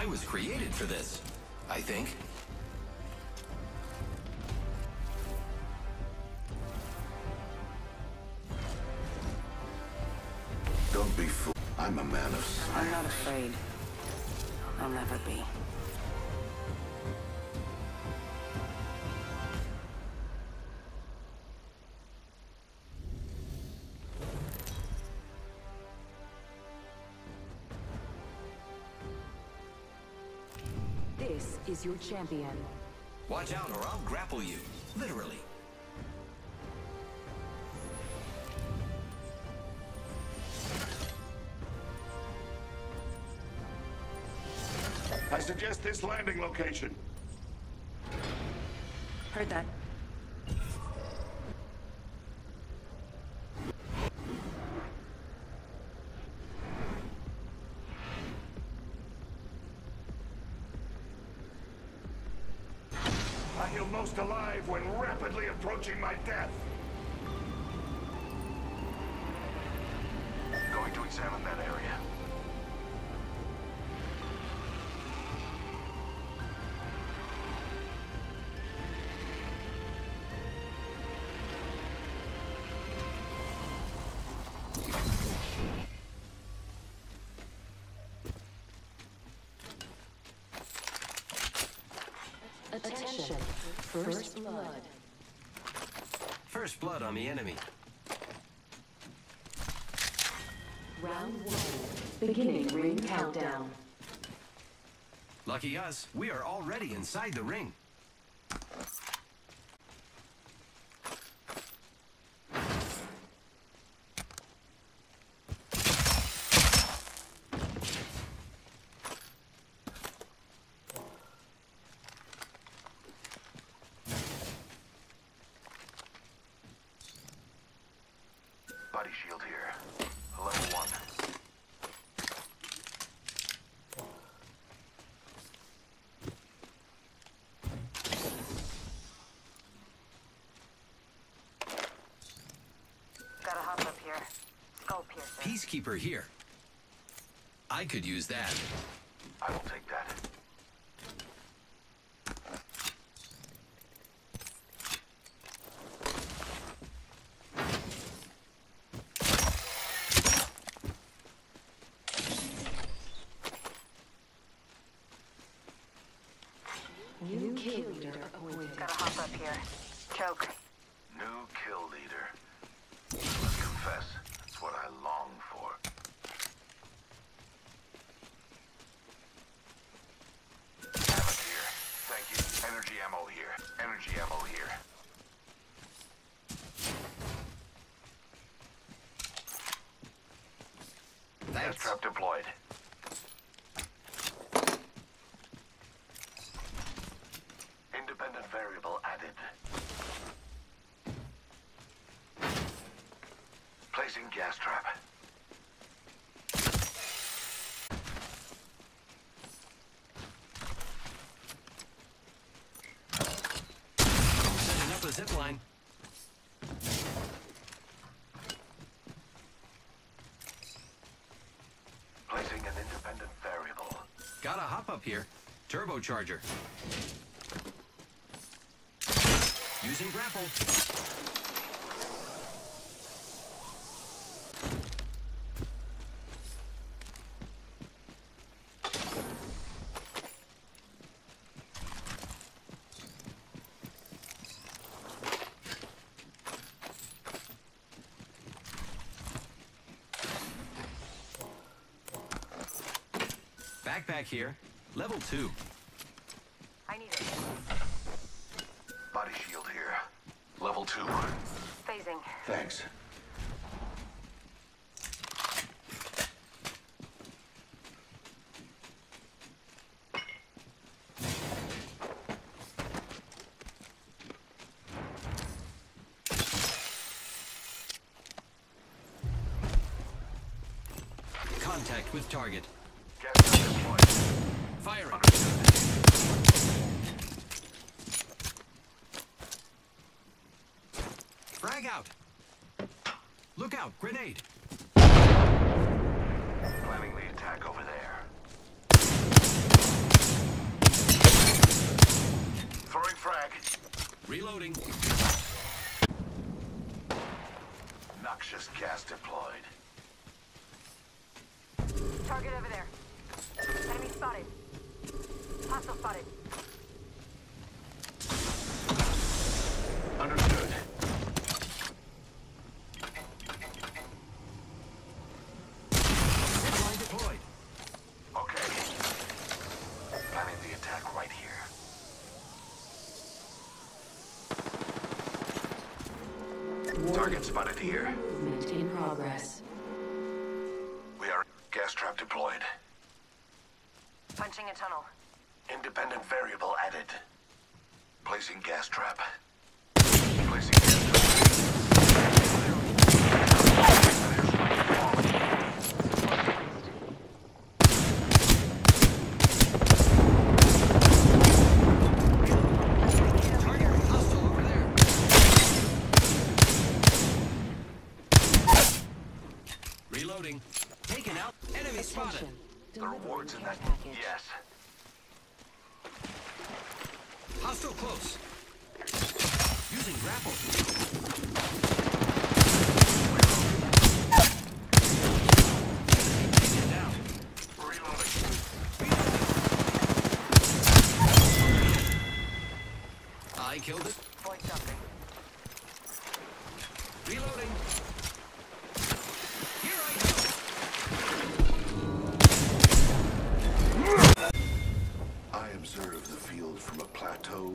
I was created for this. I think. Don't be fool. I'm a man of science. I'm not afraid. I'll never be. This is your champion. Watch out or I'll grapple you. Literally. I suggest this landing location. Heard that. Feel most alive when rapidly approaching my death. Going to examine that area. First blood. First blood on the enemy. Round one. Beginning ring countdown. Lucky us, we are already inside the ring. Body shield here. Level one. Gotta hop up here. Skull Peacekeeper here. I could use that. I will take that. New kill leader appointed. Gotta hop up here. Choke. New kill leader. Let's confess, it's what I long for. Ammo here. Thank you. Energy ammo here. Energy ammo here. Deployed. Independent variable added. Placing gas trap. Setting up a zip. Placing an independent variable. Gotta hop up here. Turbocharger. Using grapple. Backpack here. Level 2. I need it. Body shield here. Level two. Phasing. Thanks. Frag out! Look out, grenade! Planning the attack over there. Throwing frag. Reloading. Noxious gas deployed. Target over there. Enemy spotted. Hostile spotted. Target spotted here. Movement in progress. We are gas trap deployed. Punching a tunnel. Independent variable added. Placing gas trap. Placing gas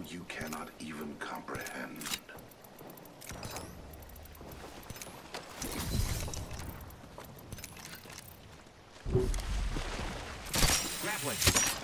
you cannot even comprehend. Grappling.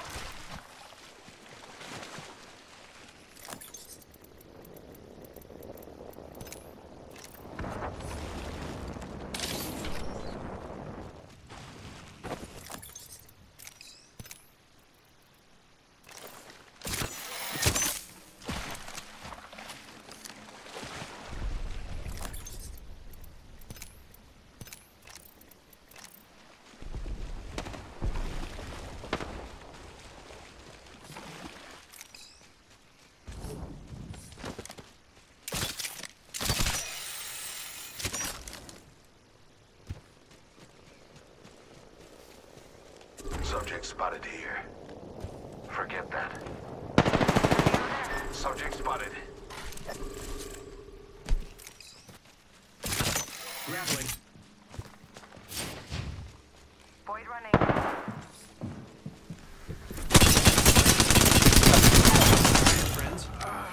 Subject spotted here. Forget that. Subject spotted. Grappling. Void running. Friends. Ah,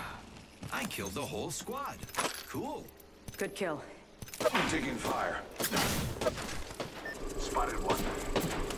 I killed the whole squad. Cool. Good kill. I'm Taking fire. Spotted one.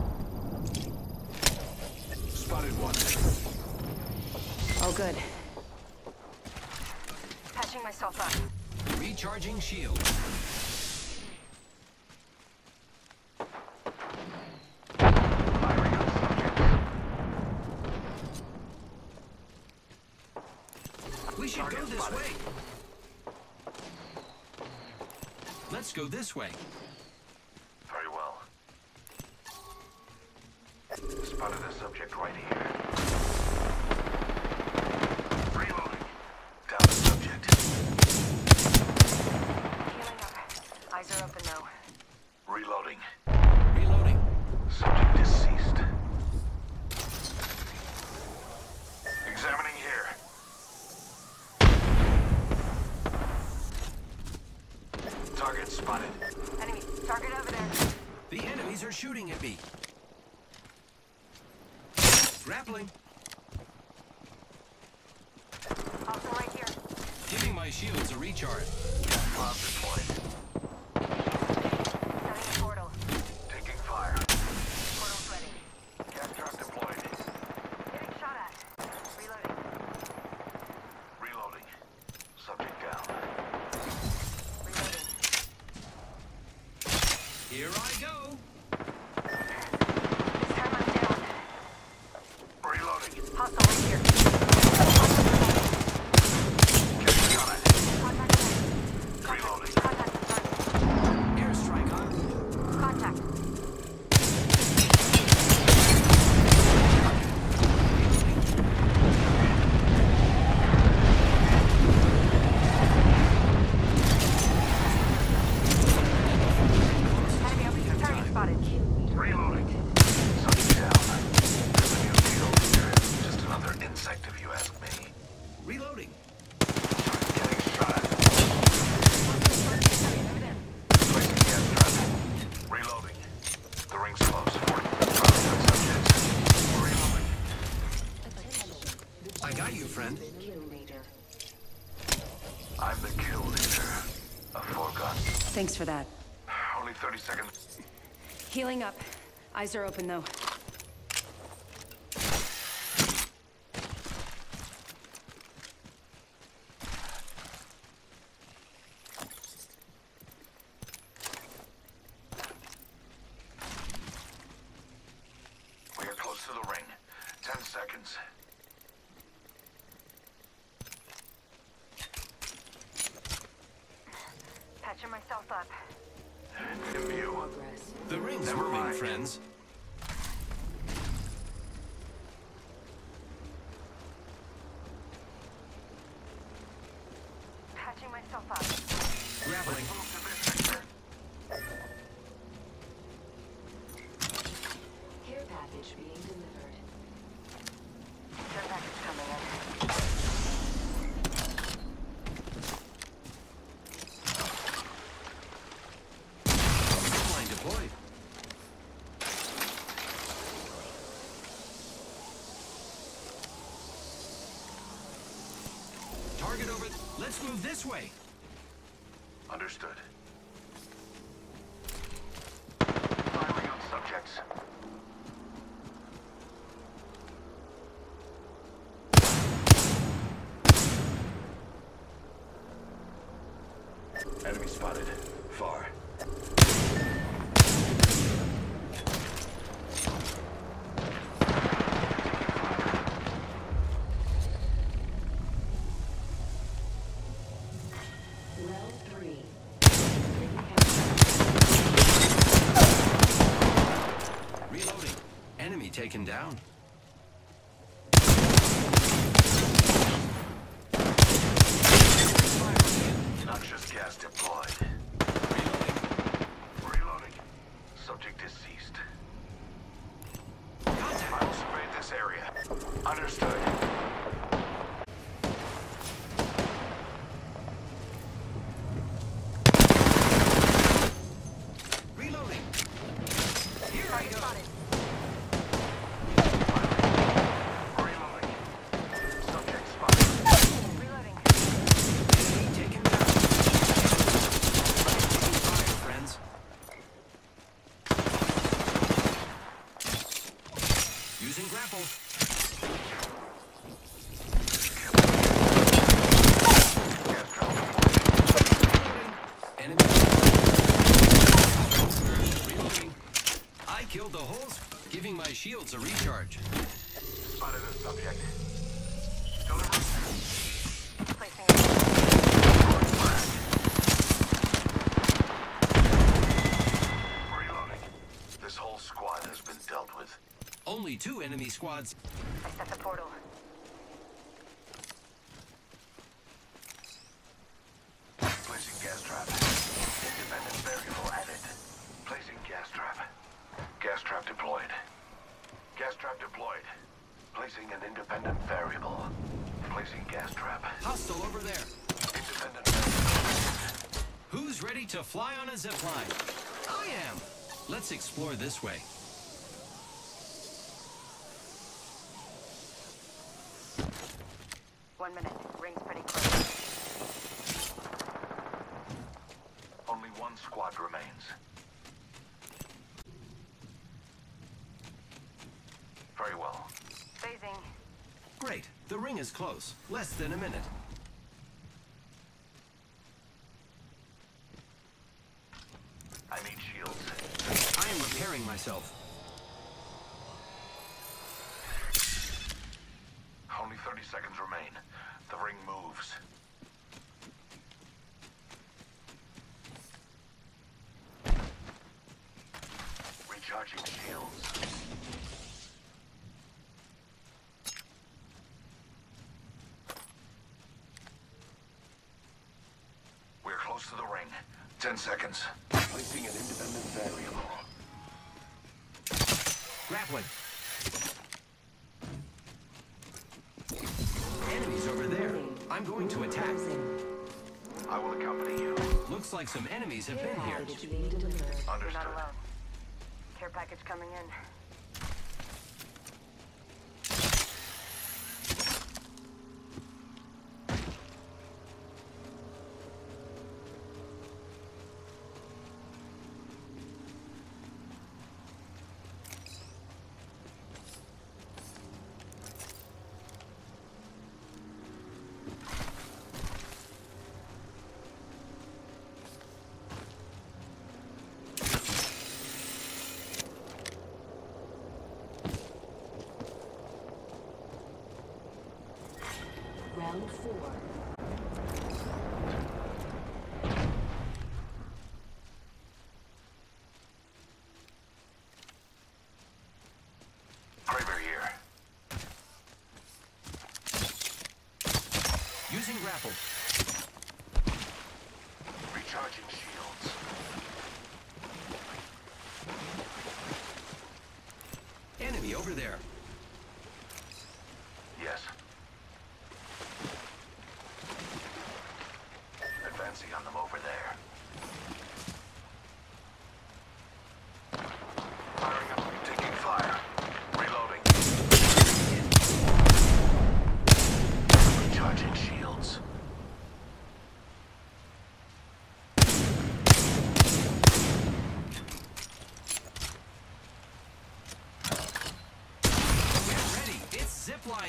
Spotted one. Oh, good. Patching myself up. Recharging shield. Firing on subject. We should go this spotted. way. Let's go this way. Very well. Spotted a subject right here. Reloading. Down the subject. Healing up. Eyes are open though. Reloading. Reloading. Subject deceased. Examining here. Target spotted. Enemy. Target over there. The enemies are shooting at me. Grappling. Hostile right here. Giving my shields a recharge. Cloud deployed. Setting a portal. Taking fire. Portal's ready. Gas trap deployed. Getting shot at. Reloading. Reloading. Here I go. This time I'm down. Reloading. Hostile right here. Getting shot at. Contact ahead. Reloading. Contact in front. Airstrike on. Contact. Enemy over here. Target spotted. Reloading. Something down. There's a new kill leader. Just another insect if you ask me. Reloading. Getting shot at. Move it in. Placing gas trap. Reloading. The ring's close. Target subjects. Reloading. I got you, friend. Kill leader. I'm the kill leader. A foregone. Thanks for that. Only 30 seconds. Healing up. Eyes are open though. We are close to the ring. 10 seconds. Patching myself up. In view. Progress. The ring's Never moving, mind. Friends. Patching myself up. Grappling. Move to this sector. Care package being delivered. Care package coming in. Line deployed. Target over. Let's move this way. Understood. Firing on subjects. Enemy spotted. Far. Round three. Reloading. Enemy taken down. Noxious gas deployed. Reloading. Reloading. Subject deceased. Contact. I will survey this area. Understood. Reloading. Here I Target go. spotted. Reloading. Subject spotted. Reloading. Enemy taken down. Fire, friends. Using grapple. Gas trap deployed. Enemy. Reloading. I killed the holes, giving my shields a recharge. Spotted a subject. Deliver. Placing it. Reloading. This whole squad has been dealt with. Only two enemy squads. I set the portal. Placing gas trap. Independent variable added. Placing gas trap. Gas trap deployed. Gas trap deployed. Placing an independent variable. Placing gas trap. Hostile over there. Independent variable. Who's ready to fly on a zip line? I am. Let's explore this way. remains. Very well. Phasing. Great. The ring is close. Less than a minute. I need shields. I am repairing myself. Ten seconds. Placing an independent variable. Grappling. Enemies over there. I'm going to attack. I will accompany you. Looks like some enemies have been here. Understood. Care package coming in. grappled. Recharging shields. Enemy over there.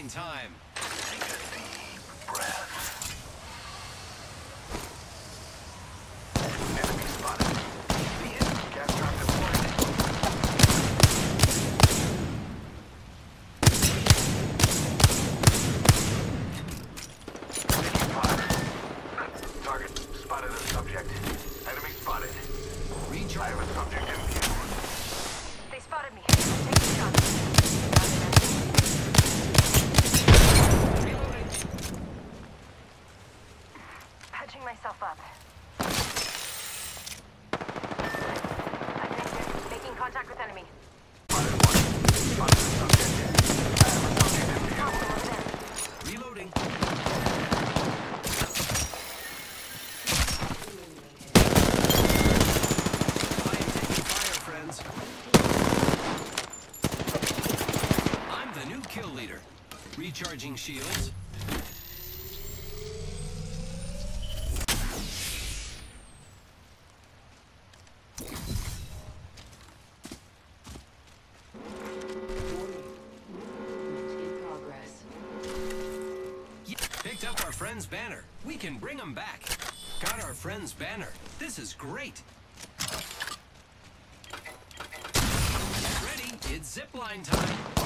time. friend's banner. We can bring them back. Got our friend's banner. This is great. Ready, it's zipline time.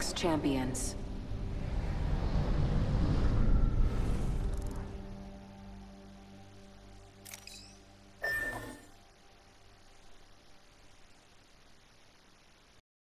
Champions.